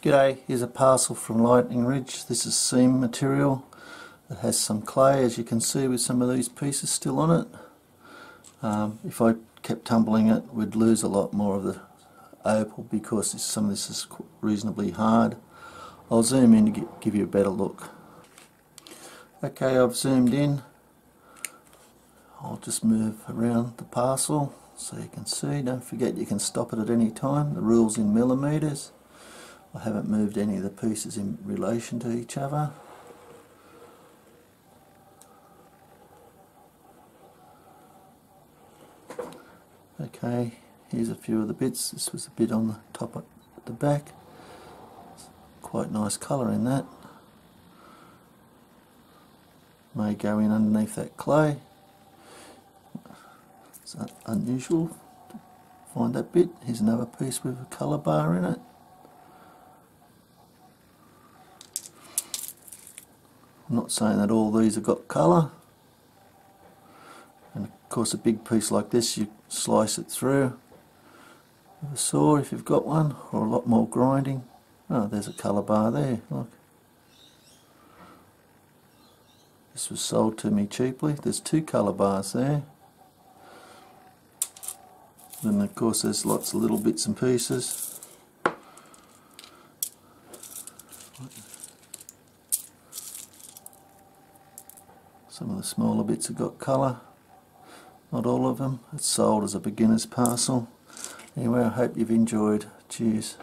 G'day, here's a parcel from Lightning Ridge. This is seam material. It has some clay as you can see with some of these pieces still on it. Um, if I kept tumbling it we'd lose a lot more of the opal because this, some of this is reasonably hard. I'll zoom in to give you a better look. Okay, I've zoomed in. I'll just move around the parcel so you can see. Don't forget you can stop it at any time. The rule's in millimetres. I haven't moved any of the pieces in relation to each other. Okay, here's a few of the bits. This was a bit on the top at the back. Quite nice colour in that. May go in underneath that clay. It's unusual to find that bit. Here's another piece with a colour bar in it. I'm not saying that all these have got colour. And of course a big piece like this you slice it through with a saw if you've got one or a lot more grinding. Oh there's a colour bar there, look. This was sold to me cheaply. There's two colour bars there. Then of course there's lots of little bits and pieces. Some of the smaller bits have got colour, not all of them. It's sold as a beginner's parcel. Anyway, I hope you've enjoyed. Cheers.